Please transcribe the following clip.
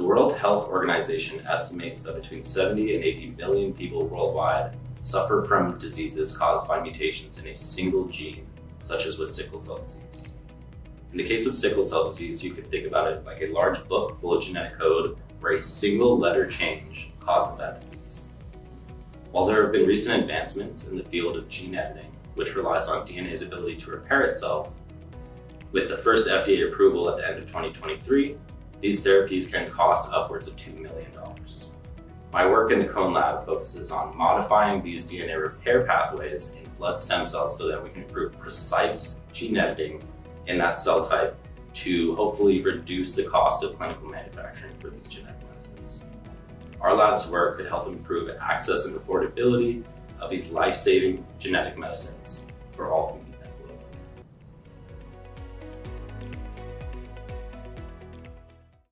The World Health Organization estimates that between 70 and 80 million people worldwide suffer from diseases caused by mutations in a single gene, such as with sickle cell disease. In the case of sickle cell disease, you could think about it like a large book full of genetic code where a single letter change causes that disease. While there have been recent advancements in the field of gene editing, which relies on DNA's ability to repair itself, with the first FDA approval at the end of 2023, these therapies can cost upwards of $2 million. My work in the Kohn Lab focuses on modifying these DNA repair pathways in blood stem cells so that we can improve precise gene editing in that cell type to hopefully reduce the cost of clinical manufacturing for these genetic medicines. Our lab's work could help improve access and affordability of these life-saving genetic medicines for all.